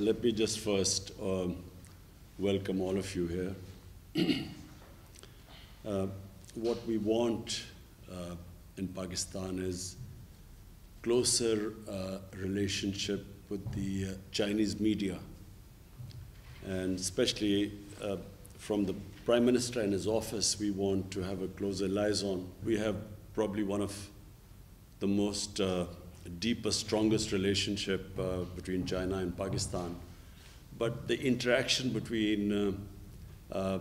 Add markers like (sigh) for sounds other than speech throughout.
let me just first um, welcome all of you here. (clears throat) uh, what we want uh, in Pakistan is closer uh, relationship with the uh, Chinese media, and especially uh, from the Prime Minister and his office, we want to have a closer liaison. We have probably one of the most uh, deepest, strongest relationship uh, between China and Pakistan. But the interaction between uh, uh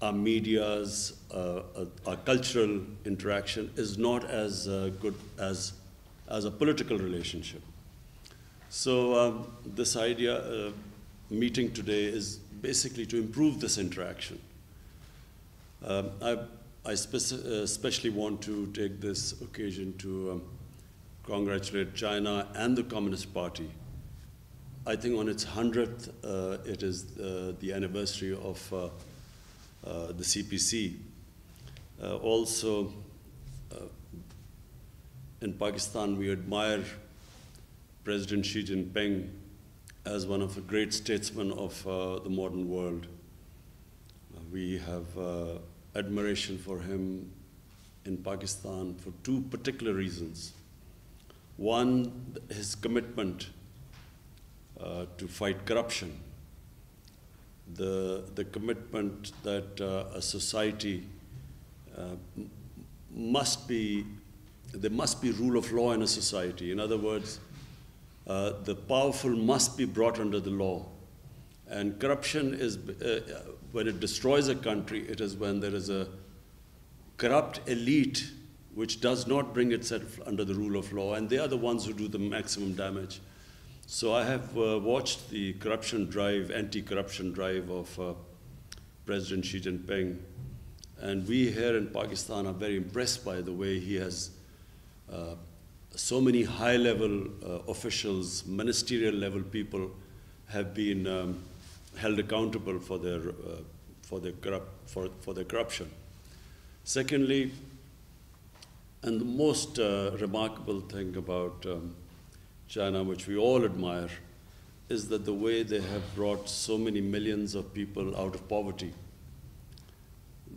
our medias, uh, our cultural interaction is not as good as, as a political relationship. So um, this idea, meeting today is basically to improve this interaction. Um, I, I especially want to take this occasion to um, congratulate China and the Communist Party. I think on its 100th, uh, it is uh, the anniversary of uh, uh the CPC. Uh, also, uh, in Pakistan, we admire President Xi Jinping as one of the great statesmen of the modern world. we have admiration for him in Pakistan for two particular reasons. One, his commitment uh, to fight corruption, the, the commitment that uh, a society uh, must be, there must be rule of law in a society. In other words, uh, the powerful must be brought under the law. And corruption is, uh, when it destroys a country, it is when there is a corrupt elite which does not bring itself under the rule of law, and they are the ones who do the maximum damage. So I have uh, watched the corruption drive, anti-corruption drive of uh, President Xi Jinping, and we here in Pakistan are very impressed by the way he has uh, so many high-level uh, officials, ministerial-level people have been um, held accountable for their, uh, for, their for, for their corruption. Secondly, and the most uh, remarkable thing about um, China, which we all admire, is that the way they have brought so many millions of people out of poverty.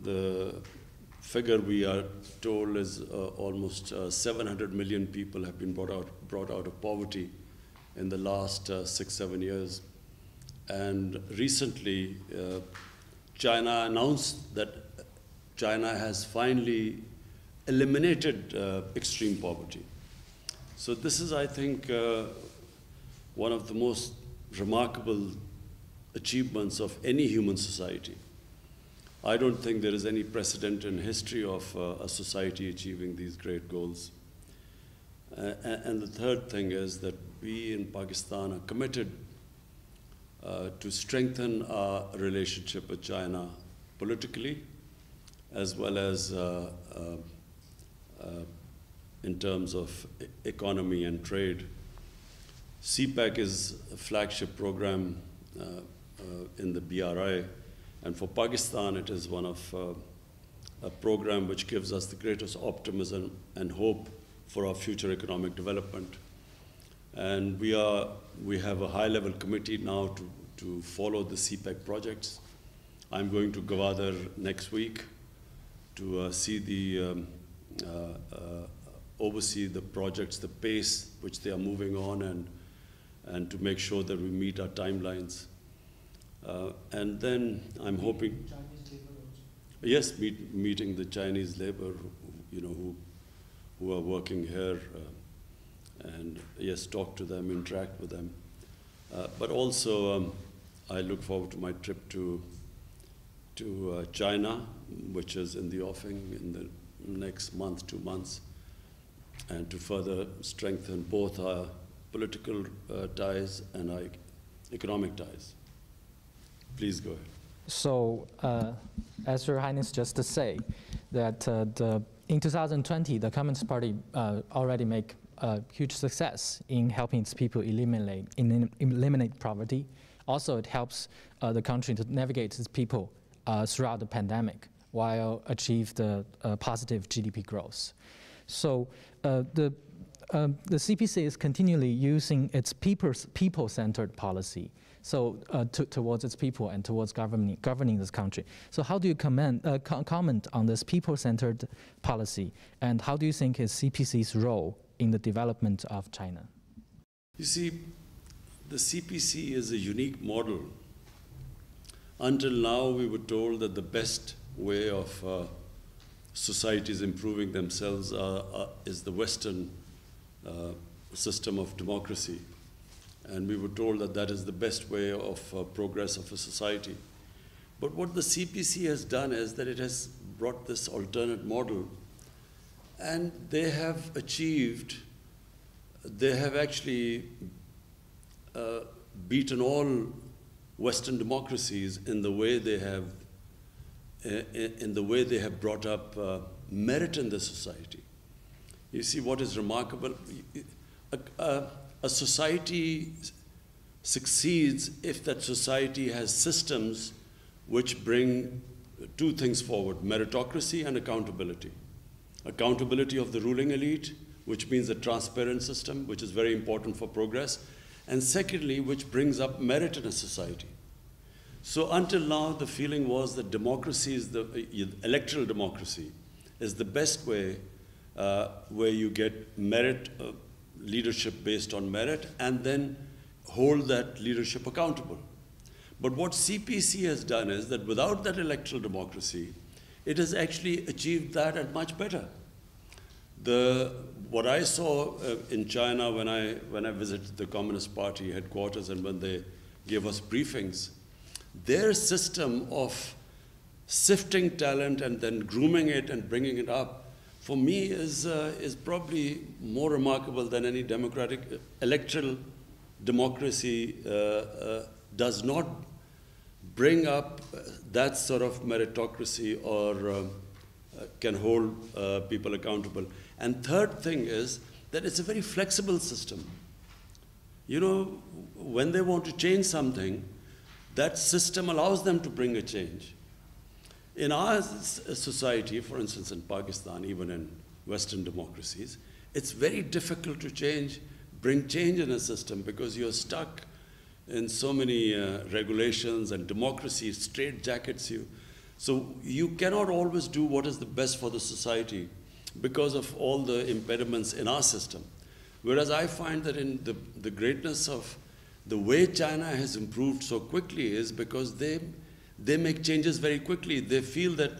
The figure we are told is uh, almost uh, 700 million people have been brought out, brought out of poverty in the last uh, six, seven years. And recently, uh, China announced that China has finally eliminated uh, extreme poverty. So this is, I think, uh, one of the most remarkable achievements of any human society. I don't think there is any precedent in history of uh, a society achieving these great goals. Uh, and the third thing is that we in Pakistan are committed uh, to strengthen our relationship with China politically as well as uh, in terms of economy and trade. CPEC is a flagship program uh, uh, in the BRI, and for Pakistan, it is one of a program which gives us the greatest optimism and hope for our future economic development. And we, are, we have a high-level committee now to, to follow the CPEC projects. I'm going to Gwadar next week to uh, see the um, uh, uh, oversee the projects, the pace which they are moving on, and, and to make sure that we meet our timelines. Uh, and then I'm hoping, yes, meet, meeting the Chinese labor, you know, who, who are working here, uh, and yes, talk to them, interact with them. Uh, but also, um, I look forward to my trip to, to uh, China, which is in the offing in the next month, two months, and to further strengthen both our political uh, ties and our economic ties. Please go ahead. So, uh, as Your Highness just to say, that uh, the, in 2020, the Communist Party uh, already make a huge success in helping its people eliminate, in, eliminate poverty. Also, it helps uh, the country to navigate its people uh, throughout the pandemic while achieve the uh, positive GDP growth. So uh, the um, the CPC is continually using its people-centered policy, so uh, towards its people and towards governing, governing this country. So how do you comment, uh, co comment on this people-centered policy, and how do you think is CPC's role in the development of China? You see, the CPC is a unique model. Until now, we were told that the best way of uh, societies improving themselves are, are, is the Western uh, system of democracy. And we were told that that is the best way of uh, progress of a society. But what the CPC has done is that it has brought this alternate model, and they have achieved, they have actually uh, beaten all Western democracies in the way they have, uh, in the way they have brought up uh, merit in the society. You see, what is remarkable, a, a, a society succeeds if that society has systems which bring two things forward meritocracy and accountability. Accountability of the ruling elite, which means a transparent system, which is very important for progress, and secondly, which brings up merit in a society. So until now, the feeling was that democracy is the uh, electoral democracy is the best way uh, where you get merit uh, leadership based on merit and then hold that leadership accountable. But what CPC has done is that without that electoral democracy, it has actually achieved that and much better. The, what I saw uh, in China when I, when I visited the Communist Party headquarters and when they gave us briefings, their system of sifting talent and then grooming it and bringing it up for me is, uh, is probably more remarkable than any democratic electoral democracy uh, uh, does not bring up that sort of meritocracy or um, uh, can hold uh, people accountable. And third thing is that it's a very flexible system. You know, when they want to change something, that system allows them to bring a change. In our society, for instance, in Pakistan, even in Western democracies, it's very difficult to change, bring change in a system because you're stuck in so many uh, regulations and democracy straitjackets you. So you cannot always do what is the best for the society because of all the impediments in our system. Whereas I find that in the, the greatness of the way China has improved so quickly is because they they make changes very quickly. They feel that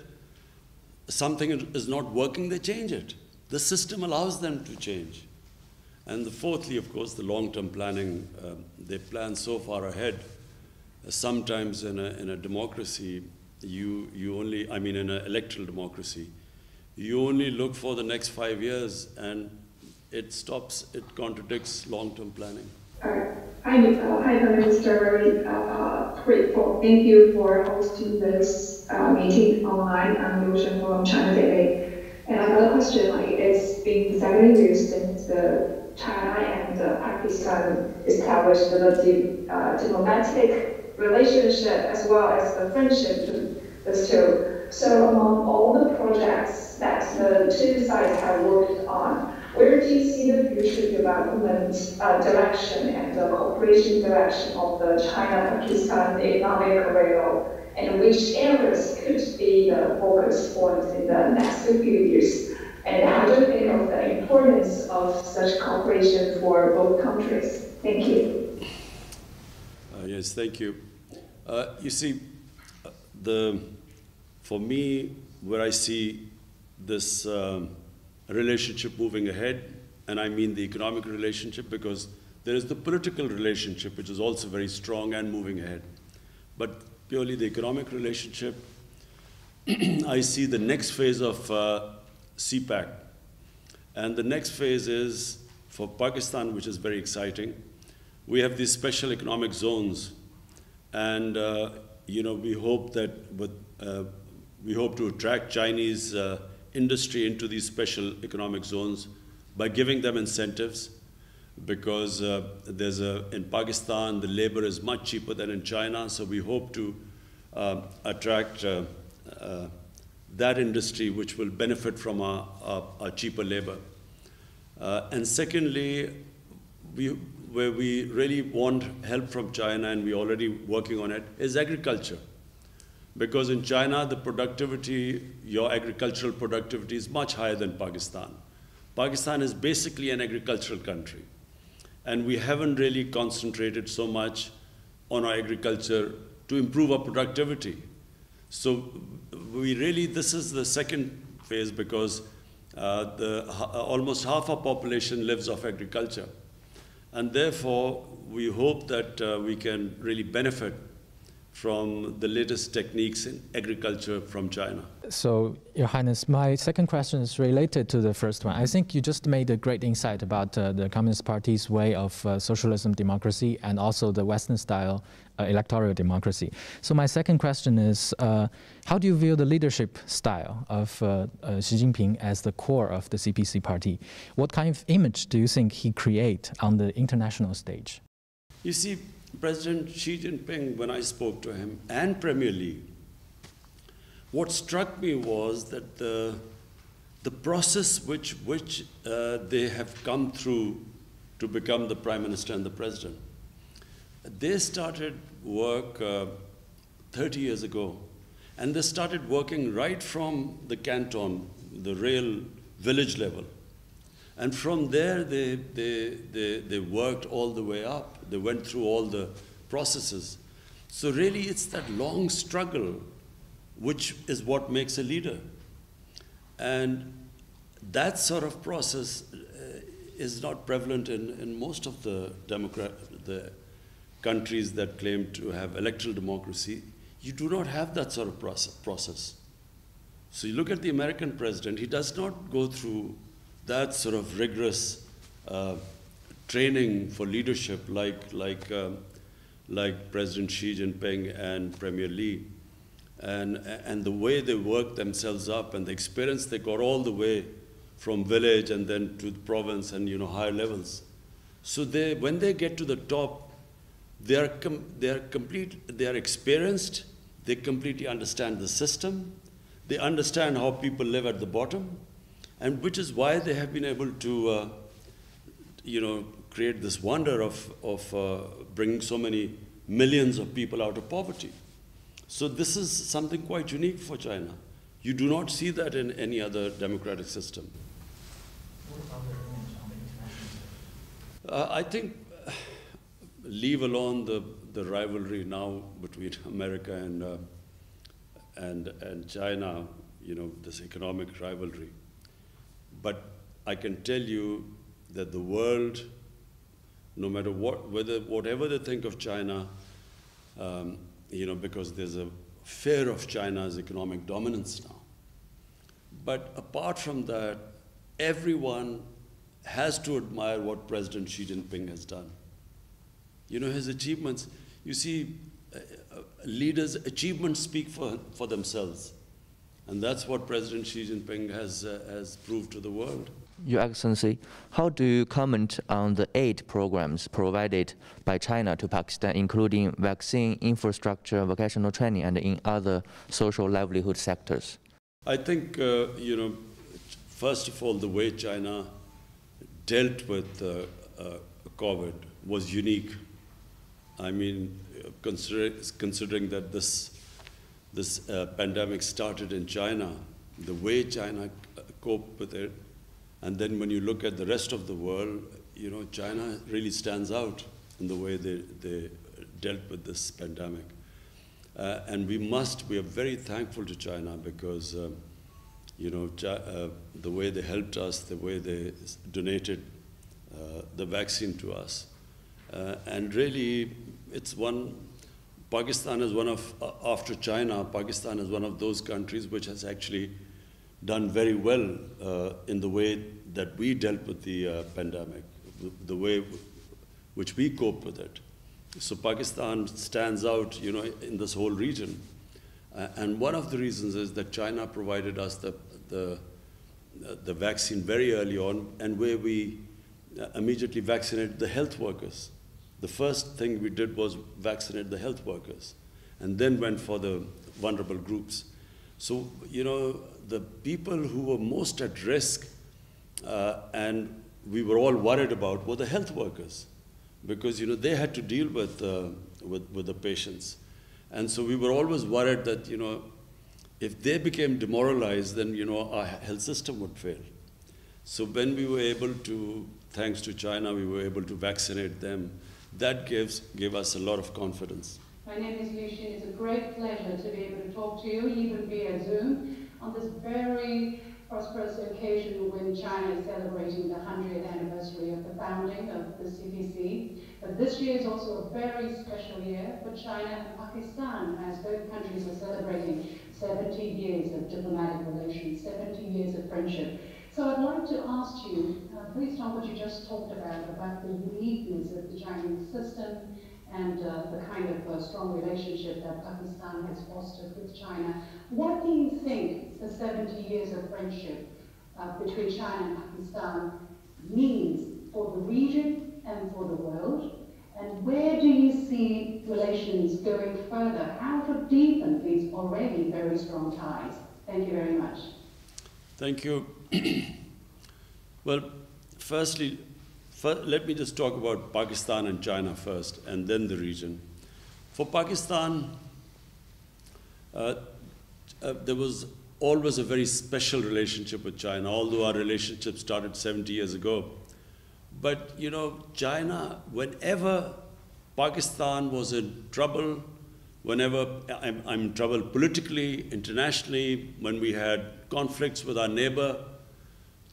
something is not working, they change it. The system allows them to change. And the fourthly, of course, the long-term planning. Uh, they plan so far ahead. Uh, sometimes in a, in a democracy, you, you only, I mean in an electoral democracy, you only look for the next five years and it stops, it contradicts long-term planning. Hi, uh, hi, Prime Minister. Very uh, grateful. Thank you for hosting this uh, meeting online. I'm Shen from China Daily. And I a question. Like, it's been seven years since the China and uh, Pakistan established the uh, diplomatic relationship as well as the friendship between the two. So among all the projects that the two sides have worked on, where do you see the future development uh, direction and the cooperation direction of the China-Pakistan economic rail, and which areas could be the focus points in the next few years? And how do you think of the importance of such cooperation for both countries? Thank you. Uh, yes, thank you. Uh, you see, the for me, where I see this. Um, relationship moving ahead, and I mean the economic relationship because there is the political relationship, which is also very strong and moving ahead. But purely the economic relationship, (clears throat) I see the next phase of uh, CPEC. And the next phase is for Pakistan, which is very exciting. We have these special economic zones, and uh, you know we hope that with, uh, we hope to attract Chinese uh, industry into these special economic zones by giving them incentives because uh, there's a, in Pakistan, the labor is much cheaper than in China, so we hope to uh, attract uh, uh that industry which will benefit from our, our, our cheaper labor. Uh, and secondly, we, where we really want help from China, and we're already working on it, is agriculture. Because in China, the productivity, your agricultural productivity is much higher than Pakistan. Pakistan is basically an agricultural country. And we haven't really concentrated so much on our agriculture to improve our productivity. So we really, this is the second phase because uh, the, uh, almost half our population lives off agriculture. And therefore, we hope that uh, we can really benefit from the latest techniques in agriculture from China. So, Your Highness, my second question is related to the first one. I think you just made a great insight about uh, the Communist Party's way of uh, socialism democracy and also the Western style uh, electoral democracy. So, my second question is uh, how do you view the leadership style of uh, uh, Xi Jinping as the core of the CPC party? What kind of image do you think he create on the international stage? You see, President Xi Jinping, when I spoke to him, and Premier Li, what struck me was that the, the process which, which uh, they have come through to become the Prime Minister and the President, they started work uh, 30 years ago. And they started working right from the canton, the real village level. And from there, they, they, they, they worked all the way up. They went through all the processes. So really, it's that long struggle which is what makes a leader. And that sort of process uh, is not prevalent in, in most of the democrat, the countries that claim to have electoral democracy. You do not have that sort of process. So you look at the American president, he does not go through that sort of rigorous uh, training for leadership like, like, um, like President Xi Jinping and Premier Li. And, and the way they worked themselves up and the experience they got all the way from village and then to the province and you know higher levels. So they, when they get to the top, they are, com- they are complete, they are experienced, they completely understand the system, they understand how people live at the bottom, and which is why they have been able to, uh, you know, create this wonder of, of uh, bringing so many millions of people out of poverty. So this is something quite unique for China. You do not see that in any other democratic system. Uh, I think, uh, leave alone the, the rivalry now between (laughs) America and, uh, and, and China, you know, this economic rivalry. But I can tell you that the world no matter what, whether, whatever they think of China, um, you know, because there's a fear of China's economic dominance now. But apart from that, everyone has to admire what President Xi Jinping has done. You know, his achievements, you see, uh, uh leaders' achievements speak for, for themselves. And that's what President Xi Jinping has, uh, has proved to the world. Your Excellency, how do you comment on the aid programs provided by China to Pakistan, including vaccine, infrastructure, vocational training, and in other social livelihood sectors? I think, uh, you know, first of all, the way China dealt with uh, uh, COVID was unique. I mean, consider, considering that this, this uh, pandemic started in China, the way China coped with it and then when you look at the rest of the world, you know, China really stands out in the way they, they dealt with this pandemic. Uh, and we must, we are very thankful to China because, um, you know, uh, the way they helped us, the way they donated uh, the vaccine to us. Uh, and really, it's one, Pakistan is one of, uh, after China, Pakistan is one of those countries which has actually done very well uh, in the way that we dealt with the uh, pandemic, the way which we coped with it. So Pakistan stands out, you know, in this whole region. Uh, and one of the reasons is that China provided us the, the, the vaccine very early on, and where we uh, immediately vaccinated the health workers. The first thing we did was vaccinate the health workers, and then went for the vulnerable groups. So, you know, the people who were most at risk uh, and we were all worried about were the health workers, because you know they had to deal with, uh, with, with the patients. And so we were always worried that, you know, if they became demoralized, then, you know, our health system would fail. So when we were able to, thanks to China, we were able to vaccinate them, that gives, gave us a lot of confidence. My name is Liu Xin. It's a great pleasure to be able to talk to you, even via Zoom, on this very prosperous occasion when China is celebrating the 100th anniversary of the founding of the CPC. But this year is also a very special year for China and Pakistan, as both countries are celebrating 70 years of diplomatic relations, 70 years of friendship. So I'd like to ask you, uh, based on what you just talked about, about the uniqueness of the Chinese system and uh, the kind of uh, strong relationship that Pakistan has fostered with China. What do you think the 70 years of friendship uh, between China and Pakistan means for the region and for the world? And where do you see relations going further? How to deepen these already very strong ties? Thank you very much. Thank you. (clears throat) well, firstly, let me just talk about Pakistan and China first, and then the region. For Pakistan, uh, uh, there was always a very special relationship with China, although our relationship started 70 years ago. But, you know, China, whenever Pakistan was in trouble, whenever I'm, I'm in trouble politically, internationally, when we had conflicts with our neighbor,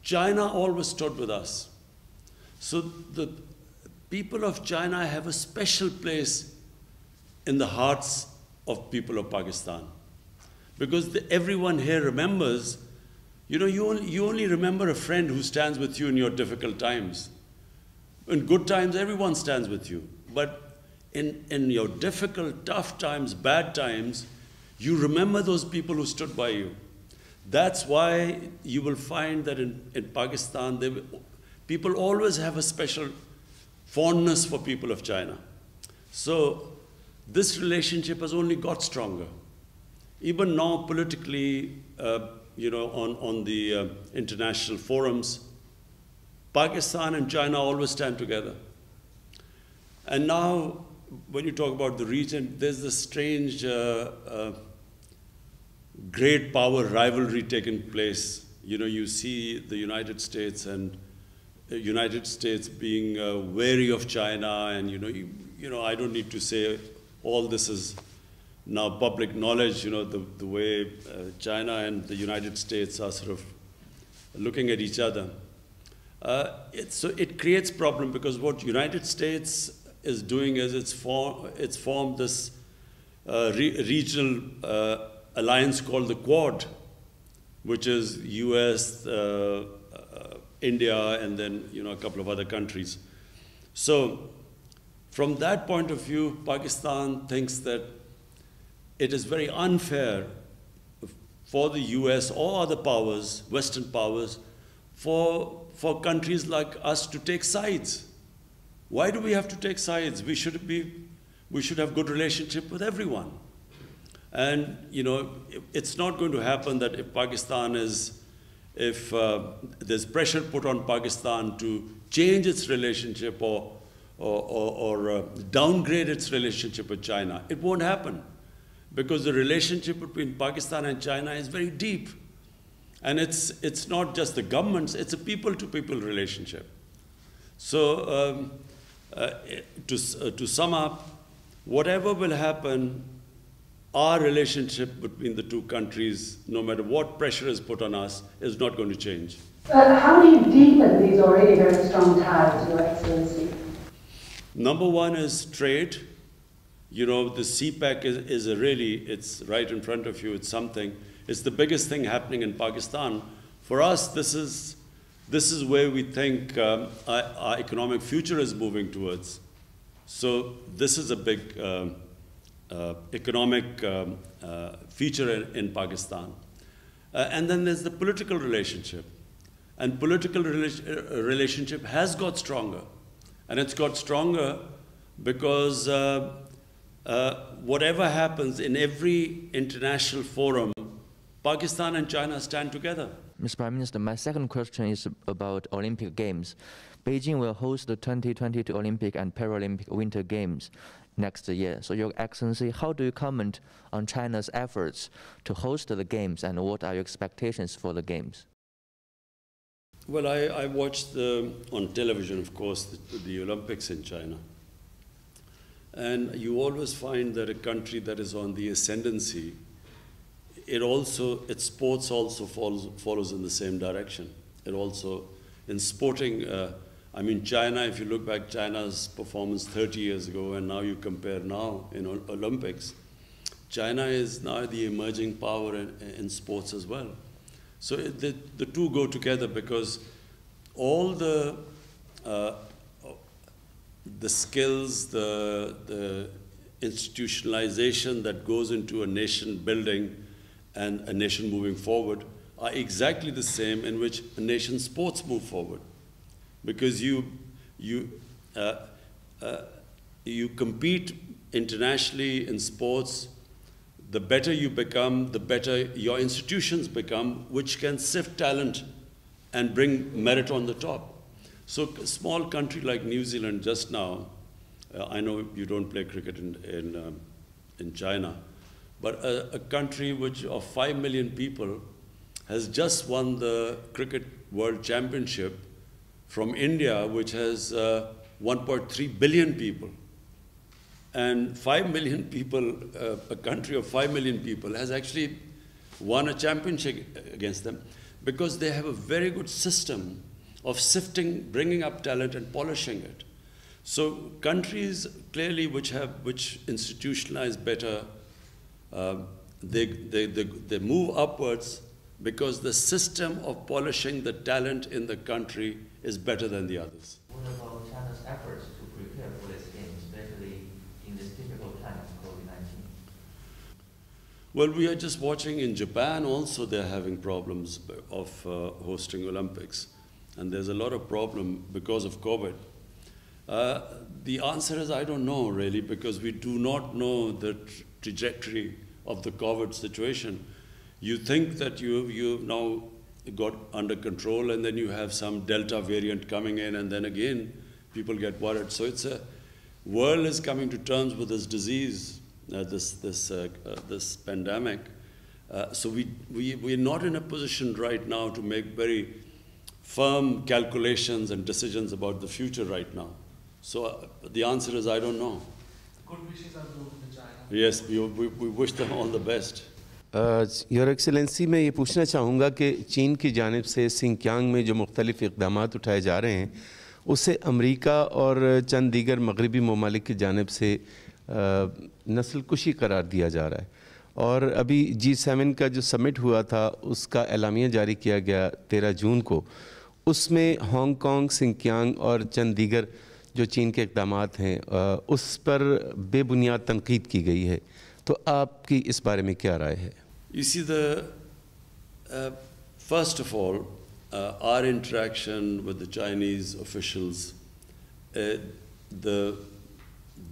China always stood with us. So the people of China have a special place in the hearts of people of Pakistan. Because the, everyone here remembers, you know, you only, you only remember a friend who stands with you in your difficult times. In good times, everyone stands with you. But in, in your difficult, tough times, bad times, you remember those people who stood by you. That's why you will find that in, in Pakistan, they, people always have a special fondness for people of China. So this relationship has only got stronger. Even now, politically, uh, you know, on, on the uh, international forums, Pakistan and China always stand together. And now, when you talk about the region, there's this strange uh, uh great power rivalry taking place. You know, you see the United States and United States being uh, wary of China, and you know, you, you, know, I don't need to say all this is now public knowledge. You know, the the way uh, China and the United States are sort of looking at each other. Uh, it, so it creates problem because what United States is doing is it's, form, it's formed this uh, re regional uh, alliance called the Quad, which is U.S. India, and then you know a couple of other countries. So from that point of view, Pakistan thinks that it is very unfair for the US or other powers, Western powers, for, for countries like us to take sides. Why do we have to take sides? We should be, we should have good relationship with everyone. And you know, it's not going to happen that if Pakistan is if uh, there's pressure put on Pakistan to change its relationship or, or, or, or uh, downgrade its relationship with China, it won't happen because the relationship between Pakistan and China is very deep. And it's, it's not just the governments, it's a people-to-people -people relationship. So um, uh, to, uh, to sum up, whatever will happen our relationship between the two countries, no matter what pressure is put on us, is not going to change. Uh, how do you deepen these already very strong ties, Your Excellency? Number one is trade. You know, the CPEC is, is a really, it's right in front of you, it's something. It's the biggest thing happening in Pakistan. For us, this is, this is where we think um, our, our, economic future is moving towards. So this is a big um, economic um, uh, feature in, in Pakistan. Uh, and then there's the political relationship. And political rela relationship has got stronger. And it's got stronger because uh, uh, whatever happens in every international forum, Pakistan and China stand together. Mr. Prime Minister, my second question is about Olympic Games. Beijing will host the 2022 Olympic and Paralympic Winter Games next year. So, Your Excellency, how do you comment on China's efforts to host the Games and what are your expectations for the Games? Well, I, I watched the, on television, of course, the, the Olympics in China. And you always find that a country that is on the ascendancy, it also, its sports also follows, follows in the same direction. It also, in sporting, uh, I mean, China, if you look back, China's performance 30 years ago, and now you compare now in Olympics, China is now the emerging power in, in sports as well. So it, the, the two go together because all the, uh, the skills, the, the institutionalization that goes into a nation building and a nation moving forward are exactly the same in which a nation sports move forward because you, you, uh, uh, you compete internationally in sports. The better you become, the better your institutions become, which can sift talent and bring merit on the top. So a small country like New Zealand just now, uh, I know you don't play cricket in, in, um, in China, but a, a country which of 5 million people has just won the Cricket World Championship from India, which has uh, 1.3 billion people. And 5 million people, uh, a country of 5 million people, has actually won a championship against them because they have a very good system of sifting, bringing up talent and polishing it. So countries clearly which have, which institutionalize better, uh, they, they, they, they move upwards because the system of polishing the talent in the country is better than the others. What about China's efforts to prepare for this game, especially in this difficult time of COVID-19? Well, we are just watching in Japan also they're having problems of uh, hosting Olympics. And there's a lot of problem because of COVID. Uh, the answer is I don't know really because we do not know the tra trajectory of the COVID situation. You think that you, you've now got under control and then you have some Delta variant coming in and then again people get worried. So it's a world is coming to terms with this disease, uh, this, this, uh, uh, this pandemic. Uh, so we, we, we're not in a position right now to make very firm calculations and decisions about the future right now. So uh, the answer is I don't know. Good wishes are to China. Yes, we, we, we wish them all the best. Your excellency, मैं ये पूछना चाहूँगा कि चीन की जानब से Sinkiang में जो मुख्तलिफ़ इकदाम उठाए जा रहे हैं उसे अमरीका और चंद दीगर मगरबी ममालिक की जानब से नस्ल कुशी करार दिया जा रहा है। और अभी जी सेवन का जो समिट हुआ था, उसका एलामिया जारी किया गया तेरह जून को। उसमें हांगकांग, सिंकियांग और चंद दीगर जो चीन के इकदाम हैं उस पर बेबुनियाद तनकीद की गई है। तो आपकी इस बारे में क्या राय है? You see, the uh, first of all, uh, our interaction with the Chinese officials, uh, the,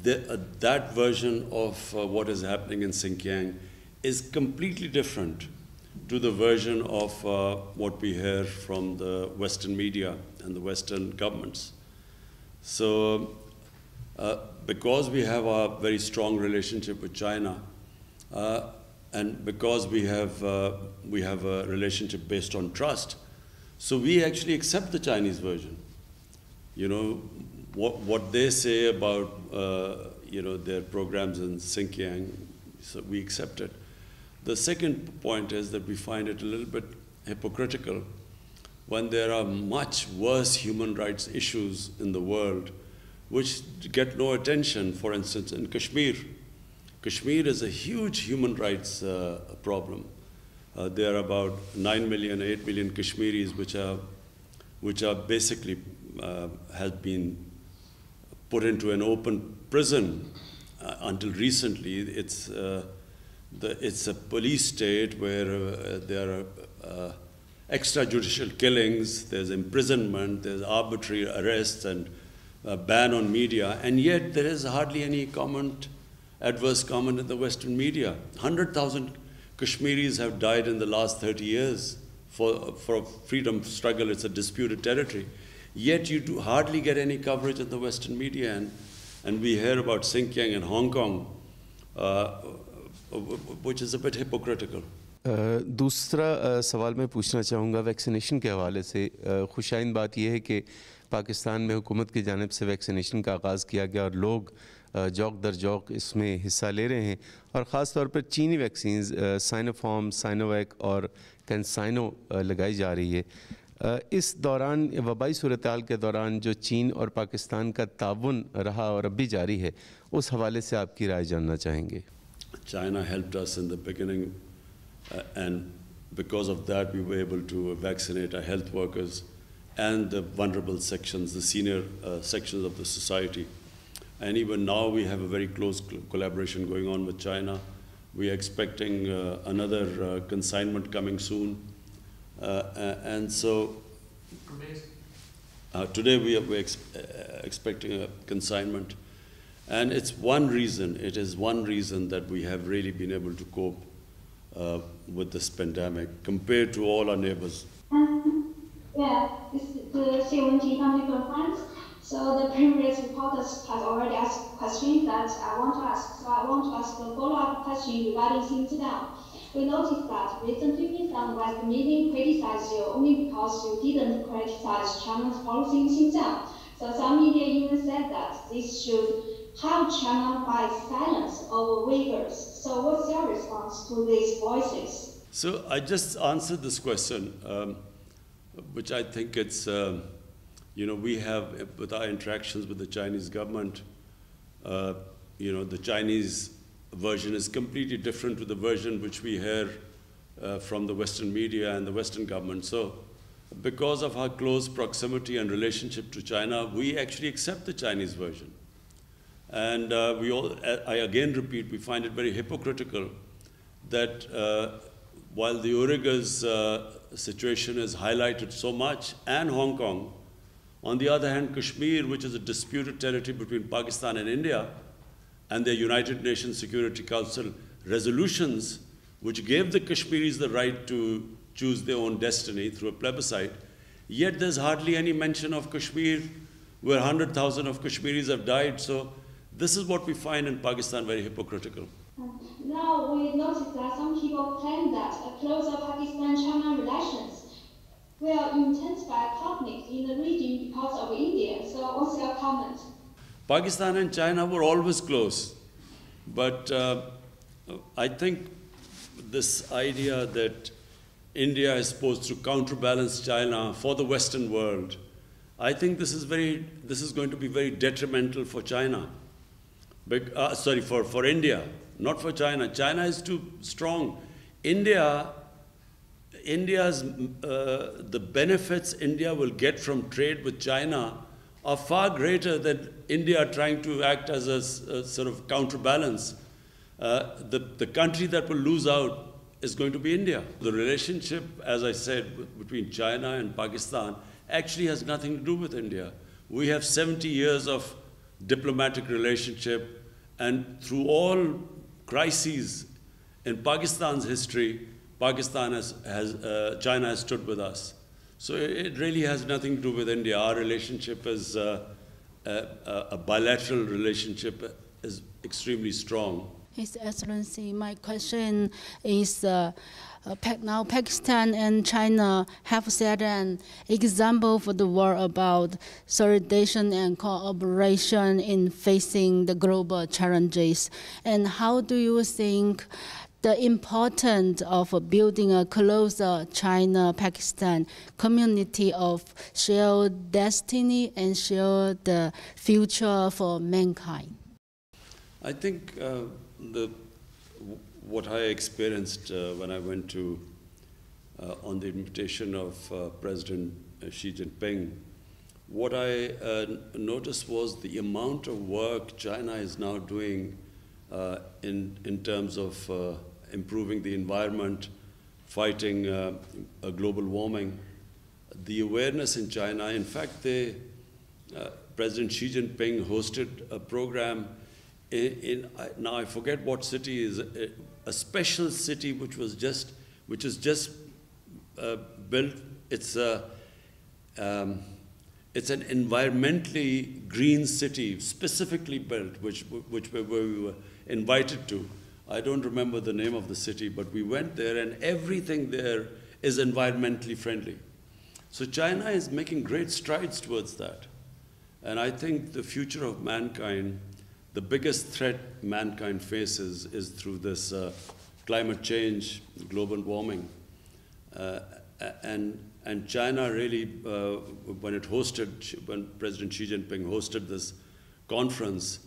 the uh, that version of uh, what is happening in Xinjiang is completely different to the version of uh, what we hear from the Western media and the Western governments. So, because we have a very strong relationship with China, and because we have, uh, we have a relationship based on trust, so we actually accept the Chinese version. You know, what, what they say about, uh, you know, their programs in Xinjiang, so we accept it. The second point is that we find it a little bit hypocritical when there are much worse human rights issues in the world which get no attention, for instance, in Kashmir. Kashmir is a huge human rights uh, problem. Uh, there are about 9 million, 8 million Kashmiris which are, which are basically uh, have been put into an open prison uh, until recently. It's, uh, the, it's a police state where uh, there are extrajudicial killings, there's imprisonment, there's arbitrary arrests and a ban on media, and yet there is hardly any comment adverse comment in the Western media. 100,000 Kashmiris have died in the last 30 years for, for a freedom struggle, it's a disputed territory. Yet you do hardly get any coverage in the Western media, and, and we hear about Xinjiang and Hong Kong, uh, which is a bit hypocritical. दूसरा सवाल मैं पूछना चाहूँगा vaccination के हवाले से खुशाइन बात यह है कि पाकिस्तान में हुकूमत की जानब से वैक्सीनेशन का आगाज़ किया गया और लोग जौक दर जौक इसमें हिस्सा ले रहे हैं और ख़ास तौर पर चीनी वैक्सीन साइनोफॉर्म साइनोवैक और कैंसाइनो लगाई जा रही है इस दौरान वबाई सूरत के दौरान जो चीन और पाकिस्तान का ताउन रहा और अब भी जारी है उस हवाले से आपकी राय जानना चाहेंगे beginning uh, and because of that we were able to vaccinate our health workers and the vulnerable sections, the senior uh, sections of the society. And even now we have a very close collaboration going on with China. We are expecting uh, another uh, consignment coming soon. Uh, and so uh, today we are ex uh, expecting a consignment. And it's one reason, it is one reason that we have really been able to cope with this pandemic compared to all our neighbors. Yeah, this is the CMT Family Conference. So the previous reporters has already asked questions that I want to ask. So I want to ask a follow-up question regarding Xinjiang. We noticed that recently some West media criticized you only because you didn't criticize China's policy in Xinjiang. So some media even said that this should how China fight silence over Uyghurs. So what's your response to these voices? So I just answered this question. Um, which I think it's, uh, you know, we have with our interactions with the Chinese government, uh, you know, the Chinese version is completely different to the version which we hear uh, from the Western media and the Western government. So because of our close proximity and relationship to China, we actually accept the Chinese version. And uh, we all, I again repeat, we find it very hypocritical that uh, while the Uyghurs uh, situation is highlighted so much, and Hong Kong. On the other hand, Kashmir, which is a disputed territory between Pakistan and India, and the United Nations Security Council resolutions, which gave the Kashmiris the right to choose their own destiny through a plebiscite, yet there's hardly any mention of Kashmir, where 100,000 of Kashmiris have died. So this is what we find in Pakistan very hypocritical. Now we notice that some people claim that a closer Pakistan-China relations will intensify conflict in the region because of India. So what's your comment? Pakistan and China were always close, but uh, I think this idea that India is supposed to counterbalance China for the Western world, I think this is very, this is going to be very detrimental for China. Uh, sorry, for, for India not for China. China is too strong. India, India's, uh, the benefits India will get from trade with China are far greater than India trying to act as a, a sort of counterbalance. Uh, the, the country that will lose out is going to be India. The relationship, as I said, between China and Pakistan actually has nothing to do with India. We have 70 years of diplomatic relationship, and through all crises in Pakistan's history, Pakistan has, has uh, China has stood with us. So it really has nothing to do with India. Our relationship is uh, a, a, bilateral relationship is extremely strong. His Excellency, my question is uh, uh, now Pakistan and China have set an example for the world about solidarity and cooperation in facing the global challenges. And how do you think the importance of building a closer China-Pakistan community of shared destiny and shared the future for mankind? I think uh, the what I experienced uh, when I went to, uh, on the invitation of uh, President uh, Xi Jinping, what I uh, noticed was the amount of work China is now doing in, in terms of improving the environment, fighting global warming. The awareness in China, in fact, they, President Xi Jinping hosted a program in, in, now I forget what city is a special city which was just, which is just uh, built, it's a, um, it's an environmentally green city, specifically built, which, which we were invited to. I don't remember the name of the city, but we went there and everything there is environmentally friendly. So China is making great strides towards that. And I think the future of mankind, the biggest threat mankind faces is through this uh, climate change, global warming. Uh, and, and China really, uh, when it hosted, when President Xi Jinping hosted this conference,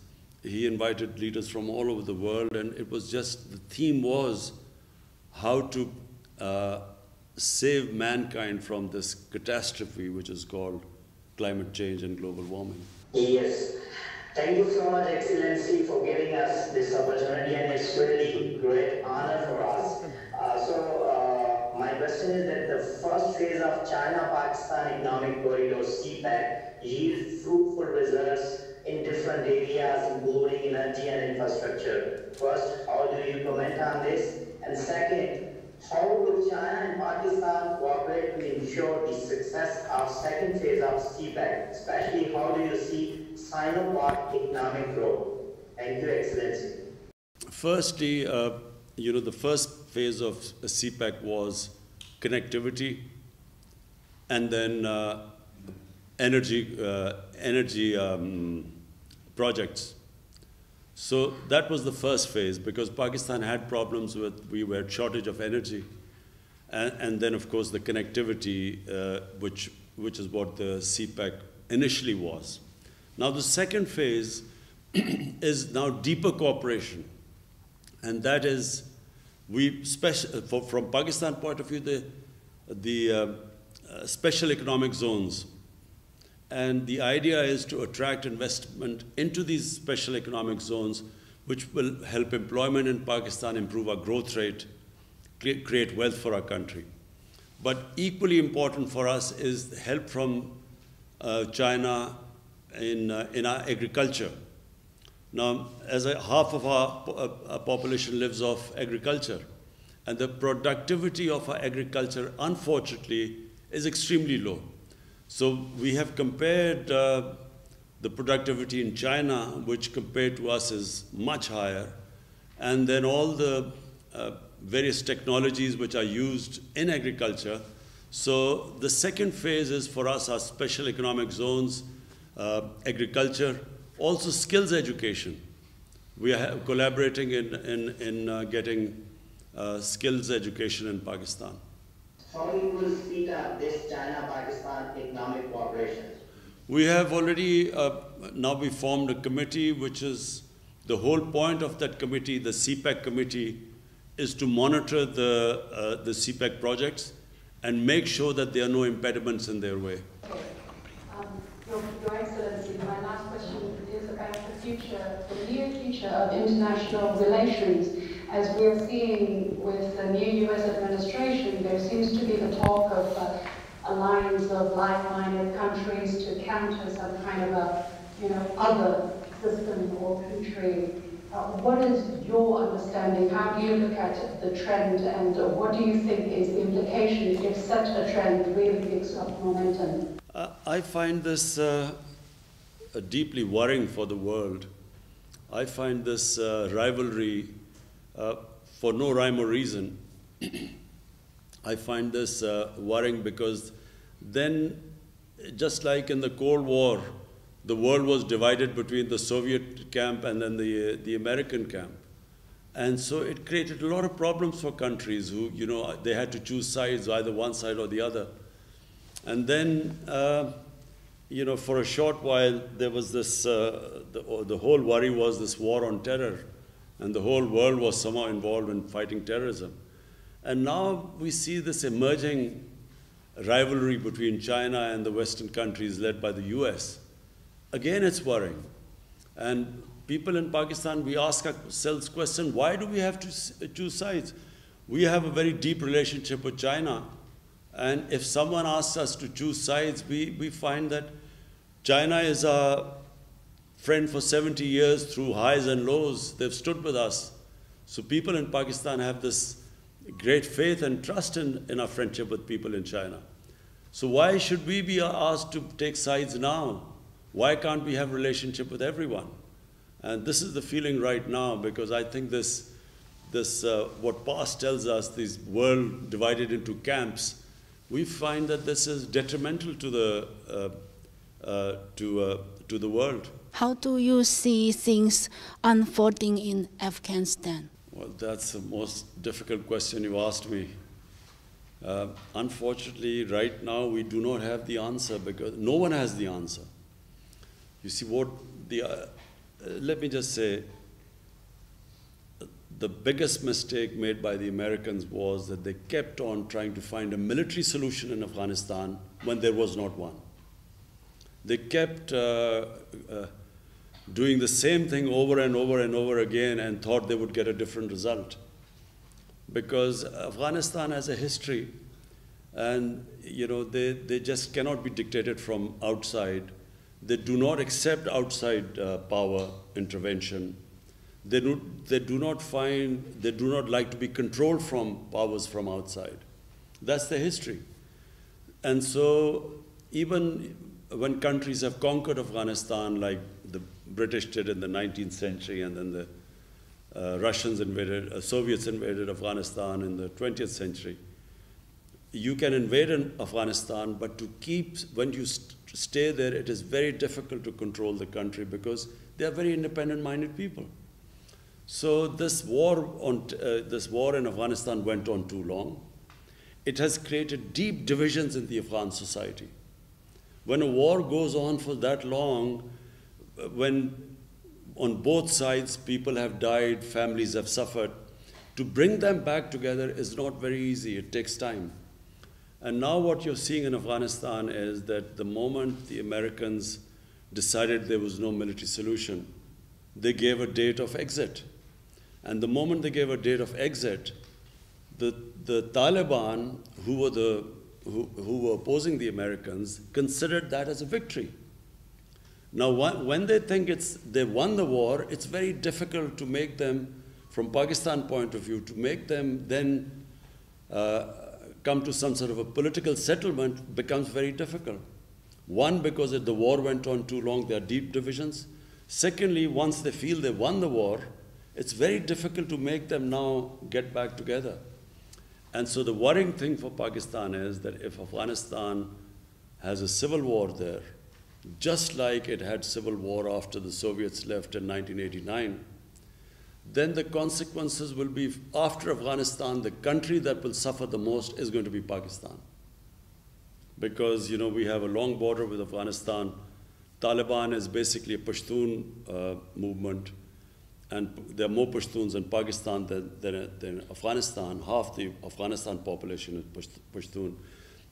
he invited leaders from all over the world, and it was just, the theme was how to uh, save mankind from this catastrophe, which is called climate change and global warming. Yes. Thank you so much, Excellency, for giving us this opportunity, and it's really great honor for us. Uh, so, uh, my question is that the first phase of China-Pakistan Economic Corridor (CPEC) yields fruitful results in different areas, including energy and infrastructure. First, how do you comment on this? And second, how will China and Pakistan cooperate to ensure the success of second phase of CPEC? Especially, how do you see Sino-Pak economic growth? Thank you, Excellency. Firstly, uh, you know, the first phase of CPEC was connectivity, and then uh, energy, uh, energy um, projects. So that was the first phase because Pakistan had problems with, we were shortage of energy. And, and then, of course, the connectivity, uh, which, which is what the CPEC initially was. Now, the second phase (clears throat) is now deeper cooperation. And that is, we special, for, from Pakistan point of view, the, the uh, uh, special economic zones and the idea is to attract investment into these special economic zones, which will help employment in Pakistan, improve our growth rate, create wealth for our country. But equally important for us is help from uh, China in, uh, in our agriculture. Now, as a, half of our, uh, our population lives off agriculture, and the productivity of our agriculture, unfortunately, is extremely low. So we have compared uh, the productivity in China, which compared to us is much higher, and then all the uh, various technologies which are used in agriculture. So the second phase is for us our special economic zones, uh, agriculture, also skills education. We are collaborating in, in, in uh, getting uh, skills education in Pakistan. How you will speed up this China-Pakistan economic cooperation? We have already, uh, now we formed a committee which is, the whole point of that committee, the CPEC committee, is to monitor the, uh, the CPEC projects and make sure that there are no impediments in their way. Um, Your, Your Excellency, my last question is about the future, the near future of international relations as we're seeing with the new U.S. administration, there seems to be the talk of uh, alliance of like-minded countries to counter some kind of a, you know, other system or country. Uh, what is your understanding? How do you look at the trend, and uh, what do you think is the implication if such a trend really picks up momentum? I find this uh, deeply worrying for the world. I find this uh, rivalry uh, for no rhyme or reason. I find this uh, worrying because then, just like in the Cold War, the world was divided between the Soviet camp and then the, uh, the American camp. And so it created a lot of problems for countries who, you know, they had to choose sides, either one side or the other. And then, uh, you know, for a short while, there was this, uh, the, the whole worry was this war on terror and the whole world was somehow involved in fighting terrorism. And now we see this emerging rivalry between China and the Western countries led by the US. Again, it's worrying. And people in Pakistan, we ask ourselves question, why do we have to choose sides? We have a very deep relationship with China. And if someone asks us to choose sides, we, we find that China is a friend for 70 years through highs and lows. They've stood with us. So people in Pakistan have this great faith and trust in, in our friendship with people in China. So why should we be asked to take sides now? Why can't we have relationship with everyone? And this is the feeling right now because I think this, this uh, what past tells us, this world divided into camps, we find that this is detrimental to the, uh, uh, to, uh, to the world. How do you see things unfolding in Afghanistan? Well, that's the most difficult question you asked me. Uh, unfortunately, right now we do not have the answer because no one has the answer. You see, what the uh, let me just say, the biggest mistake made by the Americans was that they kept on trying to find a military solution in Afghanistan when there was not one. They kept uh, uh, doing the same thing over and over and over again and thought they would get a different result. Because Afghanistan has a history and you know they, they just cannot be dictated from outside. They do not accept outside uh, power intervention. They do, they do not find, they do not like to be controlled from powers from outside. That's the history. And so even when countries have conquered Afghanistan, like British did in the 19th century, and then the uh, Russians invaded, uh, Soviets invaded Afghanistan in the 20th century. You can invade in Afghanistan, but to keep, when you st stay there, it is very difficult to control the country because they are very independent-minded people. So this war, on, uh, this war in Afghanistan went on too long. It has created deep divisions in the Afghan society. When a war goes on for that long, when on both sides people have died, families have suffered, to bring them back together is not very easy. It takes time. And now what you're seeing in Afghanistan is that the moment the Americans decided there was no military solution, they gave a date of exit. And the moment they gave a date of exit, the, the Taliban, who were, the, who, who were opposing the Americans, considered that as a victory. Now, when they think it's, they won the war, it's very difficult to make them, from Pakistan point of view, to make them then uh, come to some sort of a political settlement becomes very difficult. One, because if the war went on too long, there are deep divisions. Secondly, once they feel they won the war, it's very difficult to make them now get back together. And so the worrying thing for Pakistan is that if Afghanistan has a civil war there, just like it had civil war after the Soviets left in 1989, then the consequences will be after Afghanistan, the country that will suffer the most is going to be Pakistan. Because, you know, we have a long border with Afghanistan. Taliban is basically a Pashtun uh, movement, and there are more Pashtuns in Pakistan than, than, than Afghanistan. Half the Afghanistan population is Pashtun.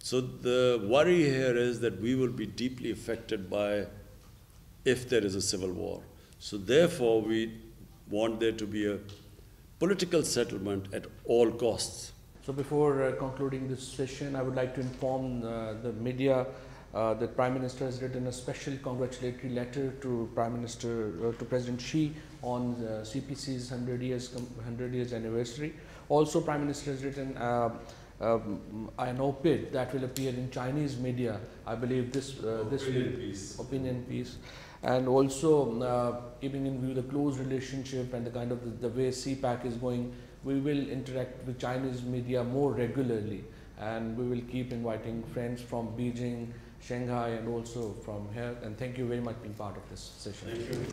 So the worry here is that we will be deeply affected by if there is a civil war. So therefore, we want there to be a political settlement at all costs. So before uh, concluding this session, I would like to inform uh, the media uh, that Prime Minister has written a special congratulatory letter to Prime Minister, uh, to President Xi on CPC's 100 years, 100 years anniversary. Also, Prime Minister has written uh, um, an op-ed that will appear in Chinese media. I believe this uh, this opinion piece. opinion piece, and also uh, keeping in view the close relationship and the kind of the, the, way CPEC is going, we will interact with Chinese media more regularly, and we will keep inviting friends from Beijing, Shanghai, and also from here. And thank you very much for being part of this session.